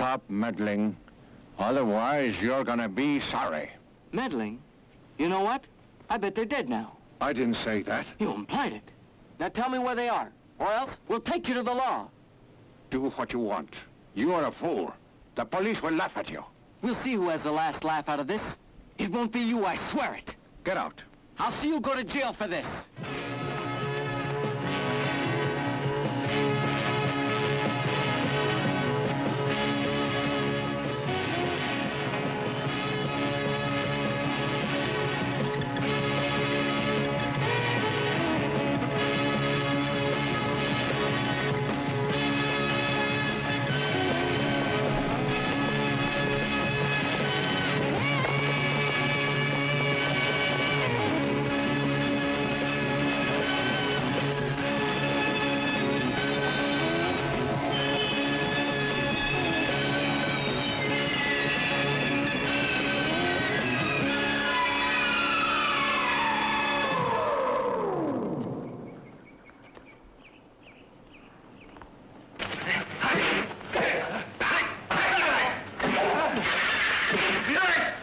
stop meddling. Otherwise, you're gonna be sorry. Meddling? You know what? I bet they're dead now. I didn't say that. You implied it. Now tell me where they are, or else we'll take you to the law. Do what you want. You are a fool. The police will laugh at you. We'll see who has the last laugh out of this. It won't be you, I swear it. Get out. I'll see you go to jail for this. Good.